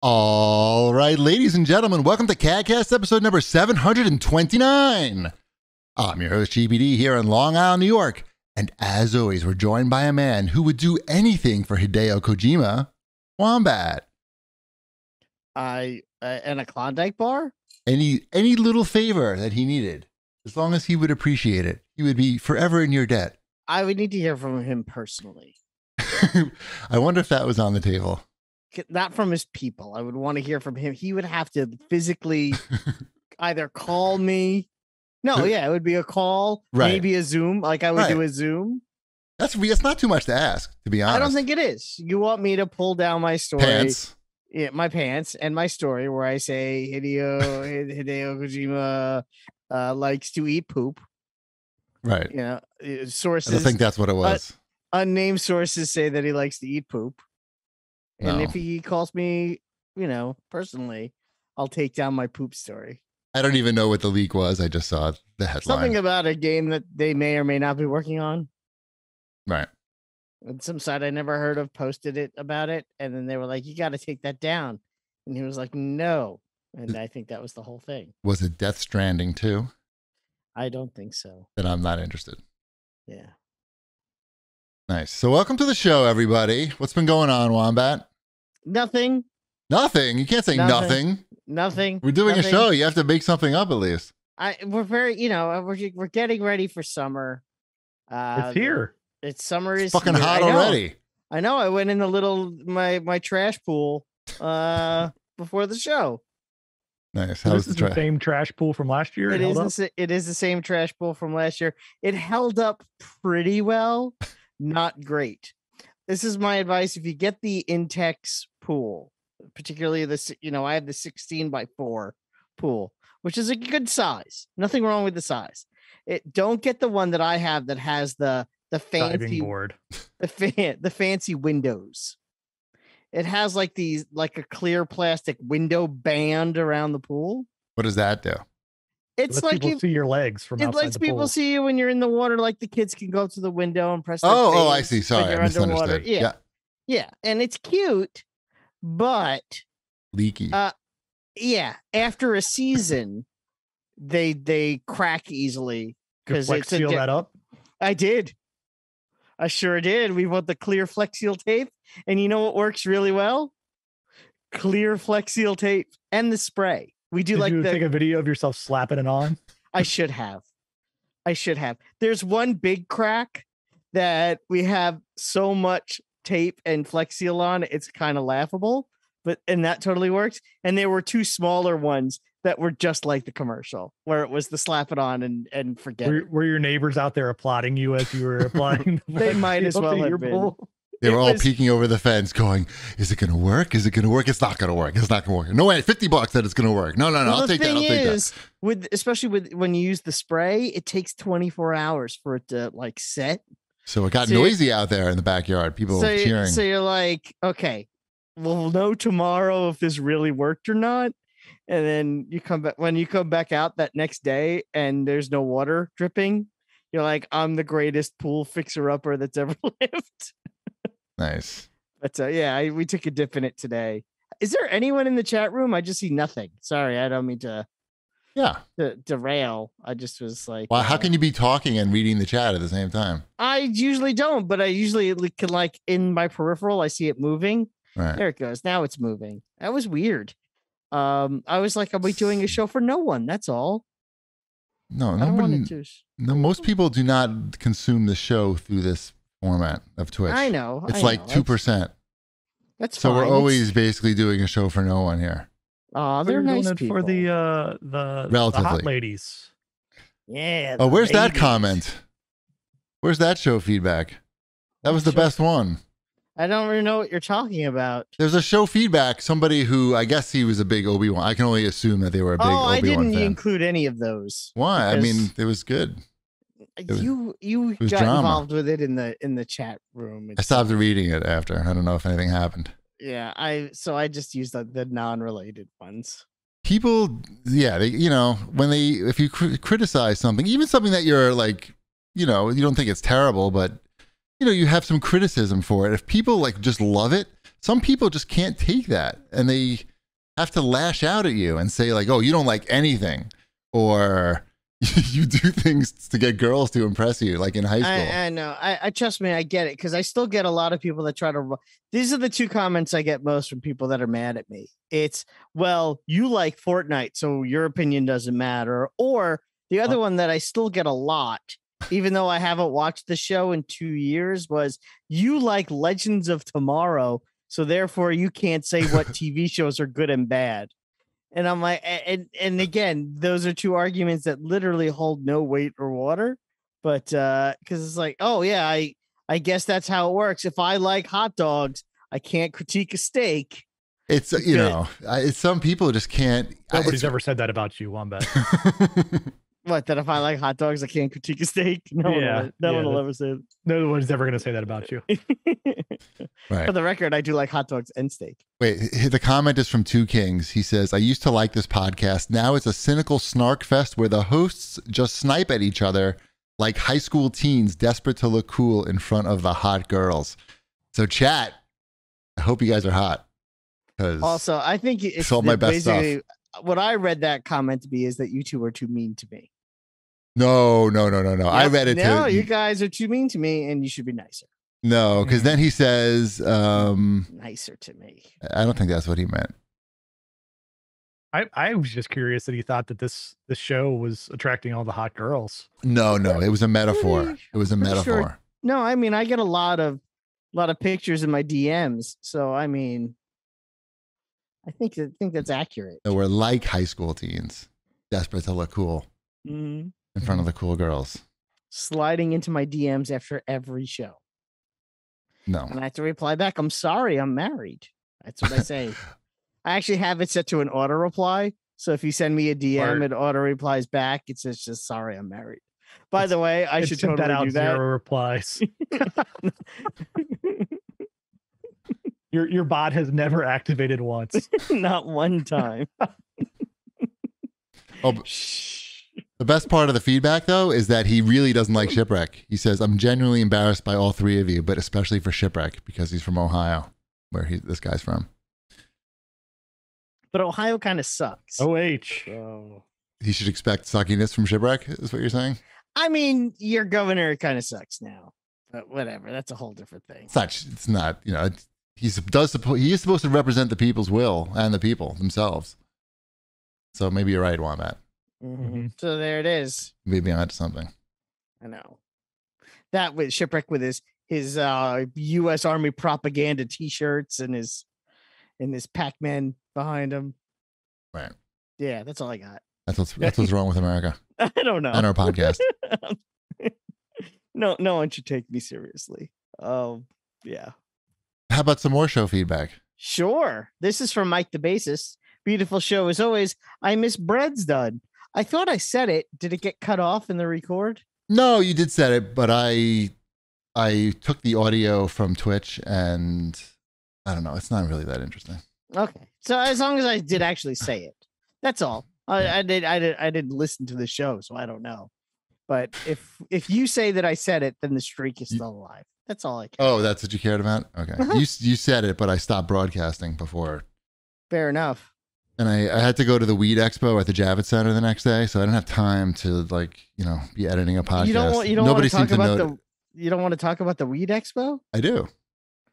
All right, ladies and gentlemen, welcome to CAGcast episode number 729. I'm your host, CheapyD, here in Long Island, New York. And as always, we're joined by a man who would do anything for Hideo Kojima, Wombat. I uh, and a Klondike bar. Any any little favor that he needed, as long as he would appreciate it, he would be forever in your debt. I would need to hear from him personally, I wonder if that was on the table. Not from his people. I would want to hear from him. He would have to physically either call me. No, yeah, it would be a call, Right. maybe a Zoom. Like I would do a Zoom. That's that's not too much to ask, to be honest. I don't think it is. You want me to pull down my story, pants. yeah, my pants, and my story where I say Hideo Hideo Kojima uh, likes to eat poop. Right. You know, uh, I think that's what it was. unnamed sources say that he likes to eat poop. And if he calls me, you know, personally, I'll take down my poop story. I don't even know what the leak was. I just saw the headline. Something about a game that they may or may not be working on. right. And some site I never heard of posted it about it. And then they were like, you got to take that down. And he was like, no. And I think that was the whole thing. Was it Death Stranding too? I don't think so. Then I'm not interested. Yeah. Nice. So welcome to the show, everybody. What's been going on, Wombat? Nothing. Nothing. You can't say nothing. Nothing. Nothing. We're doing nothing. a show. You have to make something up at least. I we're very, you know, we're we're getting ready for summer. Uh, It's here. It's summer is It's fucking here. hot I know. already. I know. I went in the little my my trash pool uh before the show. Nice. So How's this the is the same trash pool from last year. It held is up? the sa- it is the same trash pool from last year. It held up pretty well, not great. This is my advice: if you get the Intex pool, particularly this, you know, I have the 16 by 4 pool, which is a good size. Nothing wrong with the size. It don't get the one that I have that has the the diving fancy board. the fan the fancy windows. It has like these like a clear plastic window band around the pool. What does that do? It's Let like people you, see your legs from it lets the people pool. see you when you're in the water, like the kids can go to the window and press. their Oh, oh, I see. Sorry, I you're misunderstood. Yeah, yeah, and it's cute, but Leaky. Uh, yeah, after a season, they they crack easily because Flex it's seal di- that up. I did. I sure did. We bought the clear Flex Seal tape. And you know what works really well? Clear Flex Seal tape and the spray. We do Did like you the take a video of yourself slapping it on? I should have. I should have. There's one big crack that we have so much tape and Flex Seal on, it's kind of laughable. But and that totally works. And there were two smaller ones that were just like the commercial, where it was the slap it on and and forget. Were, were your neighbors out there applauding you as you were applying? the They might as well have your been. pool? They were all was- peeking over the fence, going, "Is it going to work? Is it going to work? It's not going to work. It's not going to work. No way. Fifty bucks that it's going to work. No, no, no. Well, I'll take that. I'll take that." with especially with when you use the spray, it takes 24 hours for it to like set. So it got So noisy out there in the backyard. People so, cheering. so you're like, okay, we'll know tomorrow if this really worked or not. And then you come back when you come back out that next day and there's no water dripping. You're like, I'm the greatest pool fixer upper that's ever lived. Nice. But uh, yeah, I, we took a dip in it today. Is there anyone in the chat room? I just see nothing. Sorry, I don't mean to, Yeah. to derail. I just was like, Well, how uh, can you be talking and reading the chat at the same time? I usually don't, but I usually can like in my peripheral, I see it moving. Right. There it goes. Now it's moving. That was weird. Um, I was like, are we doing a show for no one? That's all. No, nobody. it to. s- No, most people do not consume the show through this format of Twitch. I know. It's I like know, 2%. That's So we're always basically doing a show for no one here. Oh, We're they're nice it people. for the uh the, the hot Relatively. ladies. yeah. Oh, the where's that comment? Where's that show feedback? That was the show- best one. I don't really know what you're talking about. There's a show feedback. Somebody who I guess he was a big Obi Wan. I can only assume that they were a big Oh, I Obi Wan didn't fan. include any of those. Why? I mean, it was good. Was- you you got drama. involved with it in the in the chat room. I stopped reading it after. I don't know if anything happened. Yeah, I so I just used the, the non-related ones. People, yeah, they, you know, when they, if you cri- criticize something, even something that you're like, you know, you don't think it's terrible, but you know, you have some criticism for it. If people like just love it, some people just can't take that, and they have to lash out at you and say like, "Oh, you don't like anything," or you do things to get girls to impress you, like in high school. I, I know. I, I trust me. I get it because I still get a lot of people that try to. These are the two comments I get most from people that are mad at me. It's well, you like Fortnite, so your opinion doesn't matter. Or the other one that I still get a lot, even though I haven't watched the show in two years, was you like Legends of Tomorrow, so therefore you can't say what TV shows are good and bad. And I'm like, and and again, those are two arguments that literally hold no weight or water but uh because it's like oh yeah i i guess that's how it works if i like hot dogs i can't critique a steak it's you Good. know, I, it's, some people just can't. I- Nobody's it's- ever said that about you, Wombat. what that if i like hot dogs i can't critique a steak no one Yeah, will, no yeah, one will ever say No one's ever going to say that about you. right. for the record i do like hot dogs and steak Wait, the comment is from Two Kings. He says, I used to like this podcast. Now it's a cynical snark fest where the hosts just snipe at each other like high school teens desperate to look cool in front of the hot girls. So, chat, I hope you guys are hot. Also i think it's all my the- best stuff. basically what i read that comment to be is that you two are too mean to me no, no, no, no, no. I Yep. read it no to you guys are too mean to me and you should be nicer no, because then he says, um, nicer to me I don't think that's what he meant. I, I was just curious that he thought that this this show was attracting all the hot girls. No, no, it was a metaphor. It was a pretty sure- metaphor. No, I mean I get a lot of a lot of pictures in my DMs, so I mean, I think I think that's accurate. So we're like high school teens, desperate to look cool Mhm. In front of the cool girls. Sliding into my DMs after every show, No. and I have to reply back. I'm sorry, I'm married. That's what I say. I actually have it set to an auto reply, so if you send me a DM, Word. it auto replies back. It says just sorry, I'm married. By It's- the way, I should sent totally that out do that. zero replies. your your bot has never activated once. Not one time. Oh, but Shh. The best part of the feedback, though, is that he really doesn't like Shipwreck. He says, I'm genuinely embarrassed by all three of you, but especially for Shipwreck because he's from Ohio, where he, this guy's from. But Ohio kind of sucks. OH. So He should expect suckiness from Shipwreck, is what you're saying? I mean, your governor kind of sucks now, but whatever. That's a whole different thing. It's not, it's not you know, it's, he's, does, suppo- he is supposed to represent the people's will and the people themselves. So maybe you're right, Wombat. Mhm. So there it is. Maybe onto something. I know that with shipwreck with his his uh U.S. Army propaganda T-shirts and his and his Pac-Man behind him. Right. Yeah, that's all I got. That's what's, that's what's wrong with America I don't know. and our podcast. no, no one should take me seriously. Um, yeah. How about some more show feedback? Sure. This is from Mike the Bassist. Beautiful show as always. I miss bread's done. I thought I said it. Did it get cut off in the record? No, you did set it, but I I took the audio from Twitch and I don't know, it's not really that interesting. Okay. So as long as I did actually say it, that's all. I, I did. I did. I didn't listen to the show, so I don't know. But if if you say that I said it, then the streak is still alive. That's all I care. Oh, that's what you cared about? Okay. Uh-huh. You you said it, but I stopped broadcasting before. Fair enough. And I, I had to go to the Weed Expo at the Javits Center the next day, so I didn't have time to like, you know, be editing a podcast. You don't want. You don't Nobody want to talk seemed to about know. the. You don't want to talk about the weed expo. I do.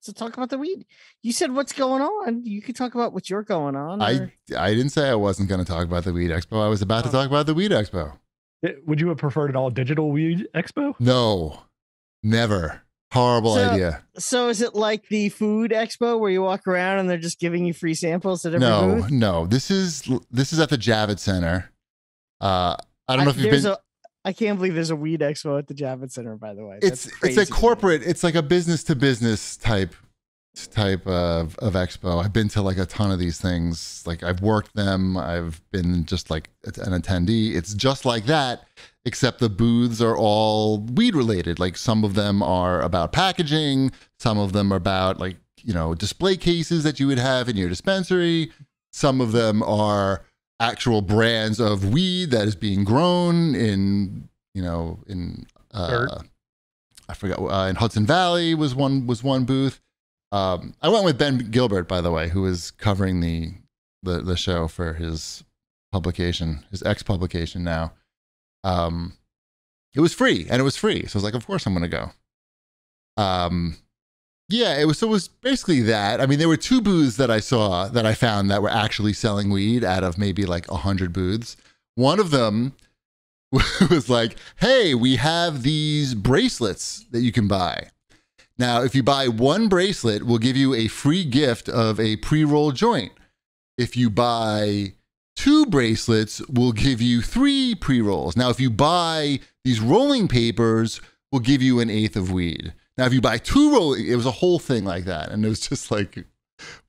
So talk about the weed. You said what's going on. You could talk about what you're going on. I or- I didn't say I wasn't going to talk about the Weed Expo. I was about to Oh. talk about the Weed Expo. Eh, Would you have preferred an all digital weed expo? No, never. Horrible So- idea. So is it like the food expo where you walk around and they're just giving you free samples at every No, booth? no. This is this is at the Javits Center. Uh, I don't know if you've been. a. I can't believe there's a weed expo at the Javits Center. By the way, it's That's it's a corporate. It's like a business to business type type of of expo. I've been to like a ton of these things. Like I've worked them. I've been just like an attendee. It's just like that, except the booths are all weed related. Like some of them are about packaging. Some of them are about like you know display cases that you would have in your dispensary. Some of them are actual brands of weed that is being grown in you know in uh, Dirt. I forgot uh, in Hudson Valley was one was one booth. Um, I went with Ben Gilbert by the way, who was covering the the the show for his publication, his ex publication now. Um, it was free, and it was free, so I was like, of course I'm gonna go. Um, yeah, it was. So it was basically that. I mean, there were two booths that I saw that I found that were actually selling weed out of maybe like a hundred booths. One of them was like, "Hey, we have these bracelets that you can buy." Now, if you buy one bracelet, we'll give you a free gift of a pre-roll joint. If you buy two bracelets, we'll give you three pre-rolls. Now, if you buy these rolling papers, we'll give you an eighth of weed. Now, if you buy two rolling, it was a whole thing like that, and it was just like,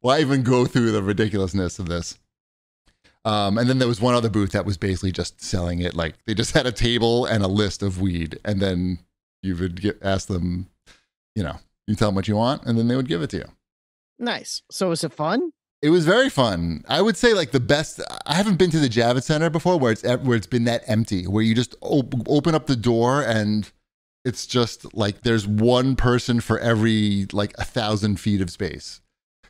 why even go through the ridiculousness of this? Um, and then there was one other booth that was basically just selling it. Like they just had a table and a list of weed, and then you would get, ask them, you know, you tell them what you want, and then they would give it to you. Nice. So was it fun? It was very fun. I would say like the best. I haven't been to the Javits Center before, where it's where it's been that empty, where you just op- open up the door and it's just like there's one person for every like a thousand feet of space,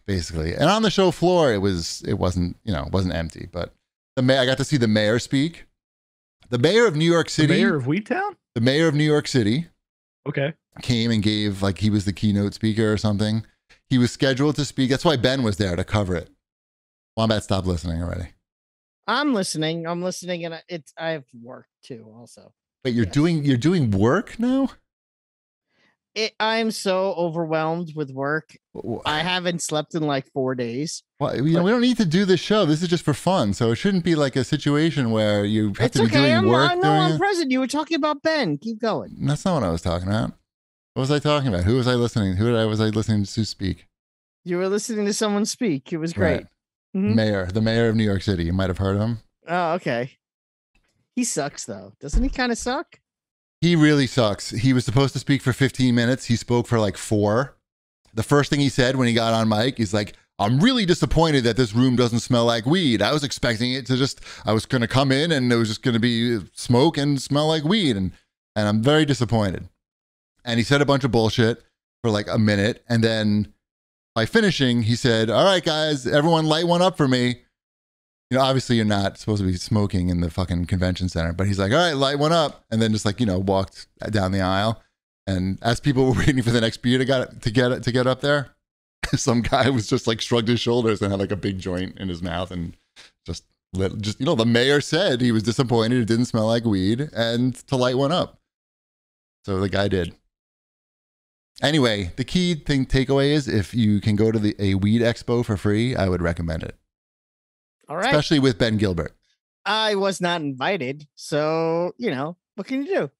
basically. And on the show floor, it was it wasn't you know it wasn't empty, but the mayor. I got to see the mayor speak. The mayor of New York City. The mayor of Weedtown. The mayor of New York City Okay. came and gave like he was the keynote speaker or something. He was scheduled to speak. That's why Ben was there to cover it. Wombat stopped listening already. I'm listening. I'm listening, and it's I have work too. Also, But you're Yes. doing you're doing work now? it, I'm so overwhelmed with work. I haven't slept in like four days. Why- you know, we don't need to do this show. This is just for fun. So it shouldn't be like a situation where you have It's to be okay. doing I'm, work I know during I'm present. You were talking about Ben. Keep going. That's not what I was talking about. What was I talking about? Who was I listening? Who did I was I listening to speak? You were listening to someone speak. It was great. Right. Mhm. Mayor, the mayor of New York City. You might have heard of him. Oh, okay. He sucks though. Doesn't he kind of suck? He really sucks. He was supposed to speak for 15 minutes. He spoke for like four. The first thing he said when he got on mic is like, I'm really disappointed that this room doesn't smell like weed. I was expecting it to just, I was going to come in and it was just going to be smoke and smell like weed. And, and I'm very disappointed. And he said a bunch of bullshit for like a minute. And then by finishing, he said, All right, guys, everyone light one up for me. You know, obviously you're not supposed to be smoking in the fucking convention center, but he's like, all right, light one up. And then just like, you know, walked down the aisle. And as people were waiting for the next beer to get, to get, to get up there, some guy was just like shrugged his shoulders and had like a big joint in his mouth and just lit, just, you know, the mayor said he was disappointed. It didn't smell like weed and to light one up. So the guy did. Anyway, the key thing takeaway is if you can go to the a weed expo for free, I would recommend it, All right. especially with Ben Gilbert. I was not invited, so you know what can you do?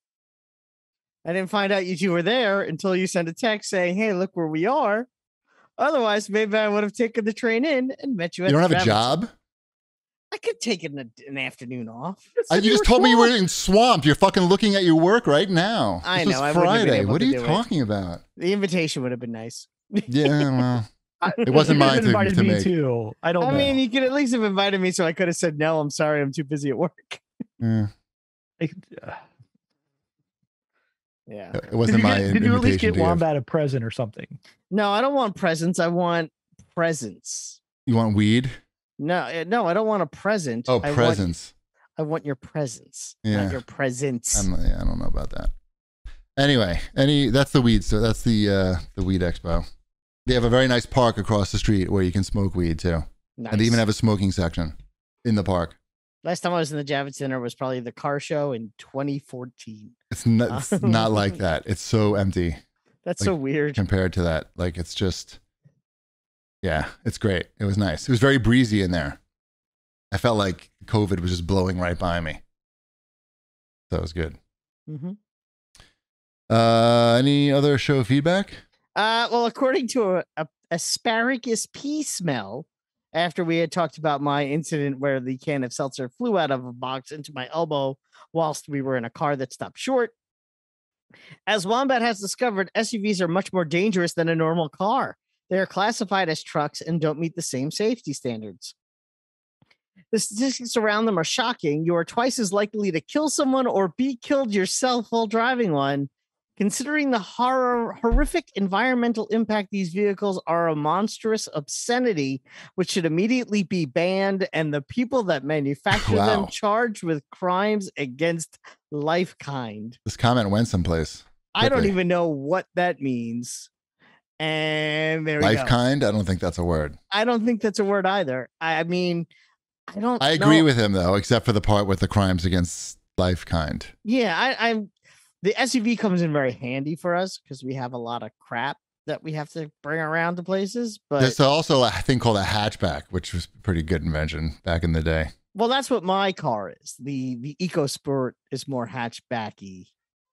I didn't find out you two were there until you sent a text saying, "Hey, look where we are." Otherwise, maybe I would have taken the train in and met you. At You don't have a job? I could take an, an afternoon off. Uh, you just told me you were in swamped. You're fucking looking at your work right now. I This know, was I wouldn't have been Friday. What are you do it. talking about? The invitation would have been nice. Yeah, well, It wasn't you mine could've to- invited to me make. too. I don't I know. mean, you could at least have invited me, so I could have said no. I'm sorry, I'm too busy at work. yeah, Like, uh, Yeah. it wasn't you, my get, did you at least get to. Wombat a present or something? No, I don't want presents. I want presents. You want weed? No, uh, no, I don't want a present. Oh, I want- I want your presence, Yeah. not your presence. I'm, yeah, I don't know about that. Anyway, any that's the weed. So that's the uh, the weed expo. They have a very nice park across the street where you can smoke weed too, nice. and they even have a smoking section in the park. Last time I was in the Javits Center was probably the car show in 2014. It's not, it's not like that. It's so empty. That's Like, so weird. compared to that. Like it's just, yeah, it's great. It was nice. It was very breezy in there. I felt like COVID was just blowing right by me. So it was good. hmm Uh, any other show feedback? Uh, well, according to a, a asparagus pea smell, after we had talked about my incident where the can of seltzer flew out of a box into my elbow whilst we were in a car that stopped short. As Wombat has discovered, SUVs are much more dangerous than a normal car. They are classified as trucks and don't meet the same safety standards. The statistics around them are shocking. You are twice as likely to kill someone or be killed yourself while driving one Considering the horror, horrific environmental impact, these vehicles are a monstrous obscenity, which should immediately be banned, and the people that manufacture them charged with crimes against life kind. This comment went someplace. I don't even know what that means. And there we Life kind? I don't think that's a word. I don't think that's a word either. I mean, I don't. I agree know. with him though, except for the part with the crimes against life kind. Yeah, I, I'm. The SUV comes in very handy for us because we have a lot of crap that we have to bring around to places. But There's also a thing called a hatchback, which was a pretty good invention back in the day. well, that's what my car is. the The EcoSport is more hatchbacky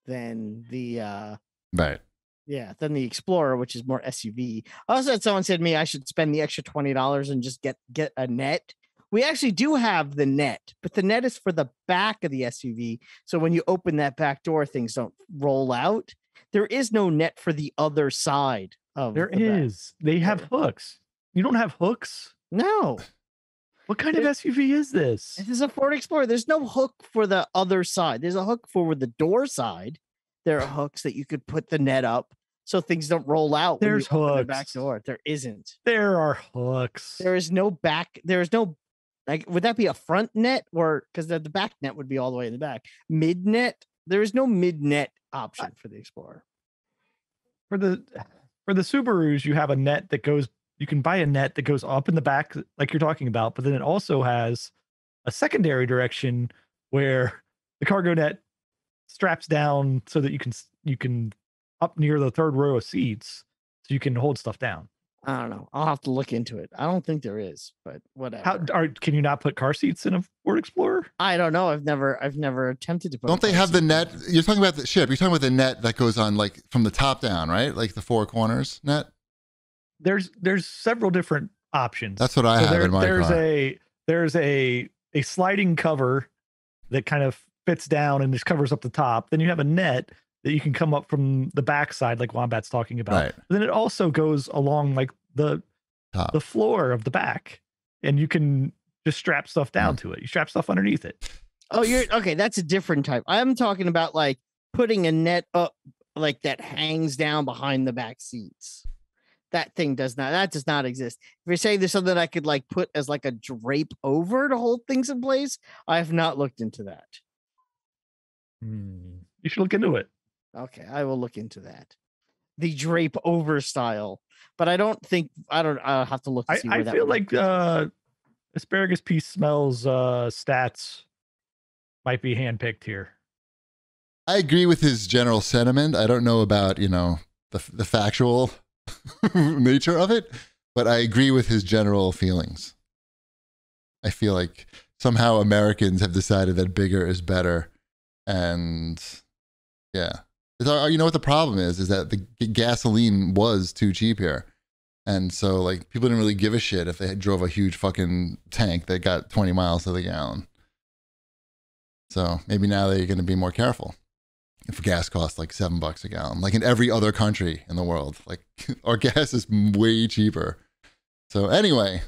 than the uh Right. Yeah than the Explorer, which is more SUV. I also had someone said to me I should spend the extra twenty dollars and just get get a net. We actually do have the net, but the net is for the back of the SUV. So when you open that back door, things don't roll out. There is no net for the other side of There the is. They have hooks. You don't have hooks? No, What kind of SUV is this? this is a Ford Explorer. There's no hook for the other side. There's a hook for the door side. There are hooks that you could put the net up so things don't roll out. There's open the back door. There isn't. There are hooks. There is no back. There is no like. Would that be a front net or because the, the back net would be all the way in the back? Mid net. There is no mid net option for the Explorer. for the for the Subarus, you have a net that goes. You can buy a net that goes up in the back, like you're talking about, but then it also has a secondary direction where the cargo net straps down so that you can you can up near the third row of seats, so you can hold stuff down. I don't know. I'll have to look into it. I don't think there is, but whatever. How are, can you not put car seats in a Ford Explorer? I don't know. I've never. I've never attempted to put. Don't they car have the seat in net? there. You're talking about the ship. You're talking about the net that goes on like from the top down, right? Like the four corners net. There's there's several different options. That's what I So have there- in my there's car. a there's a a sliding cover that kind of fits down and just covers up the top. Then you have a net that you can come up from the backside, like Wombat's talking about. right. Then it also goes along like the Top. the floor of the back, and you can just strap stuff down hmm. to it. You strap stuff underneath it. Oh, you're okay. That's a different type. I'm talking about like putting a net up like that hangs down behind the back seats. That thing does not. That does not exist. If you're saying there's something I could like put as like a drape over to hold things in place, I have not looked into that. You should look into it. Okay, I will look into that. The drape over style, but I don't think I don't. I'll have to look. To I, see where I that feel would- like uh, asparagus piece smells uh, stats might be handpicked here. I agree with his general sentiment. I don't know about you know the the factual nature of it, but I agree with his general feelings. I feel like somehow Americans have decided that bigger is better, and yeah, It's, uh, you know what the problem is? Is that the gasoline was too cheap here, and so like people didn't really give a shit if they had drove a huge fucking tank that got twenty miles to the gallon. So maybe now they're going to be more careful if gas costs like seven bucks a gallon, like in every other country in the world. Like our gas is way cheaper. So anyway,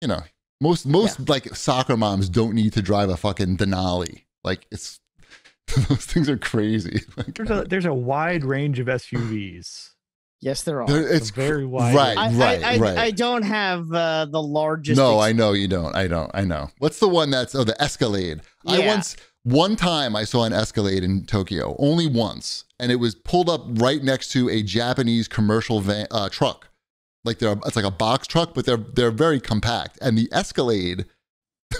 you know, most most like soccer moms don't need to drive a fucking Denali. Like it's those things are crazy. Like, There's a there's a wide range of SUVs. yes, there are. they're- it's a very wide right, I, right, I, I, right. I don't have uh, the largest. no, ex- I know you don't. I don't. I know. What's the one that's oh the Escalade? I once one time I saw an Escalade in Tokyo, only once, and it was pulled up right next to a Japanese commercial van uh, truck. Like they're it's like a box truck, but they're they're very compact. And the Escalade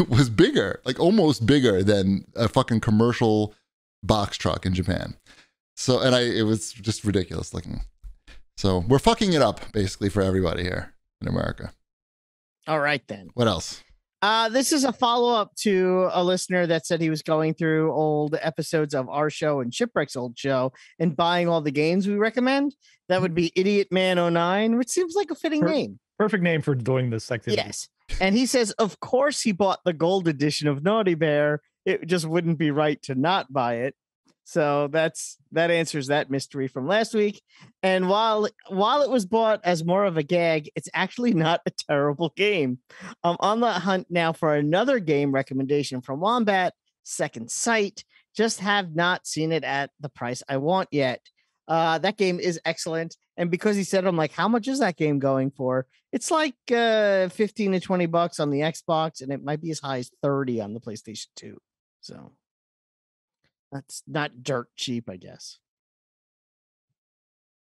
was bigger, like almost bigger than a fucking commercial box truck in Japan. So and I it was just ridiculous looking. So we're fucking it up basically for everybody here in America. All right then. What else? Uh, this is a follow up to a listener that said he was going through old episodes of our show and Shipwreck's old show and buying all the games we recommend. That would be Idiot Man 09, which seems like a fitting Per- name. Perfect name for doing this activity. Yes. And he says, of course, he bought the gold edition of Naughty Bear. It just wouldn't be right to not buy it. So that's that answers that mystery from last week. And while while it was bought as more of a gag, it's actually not a terrible game. I'm on the hunt now for another game recommendation from Wombat, Second Sight. just have not seen it at the price I want yet. Uh, that game is excellent. And because he said, I'm like, how much is that game going for? It's like uh, 15 to 20 bucks on the Xbox, and it might be as high as 30 on the PlayStation 2. So that's not dirt cheap, I guess.